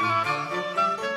Música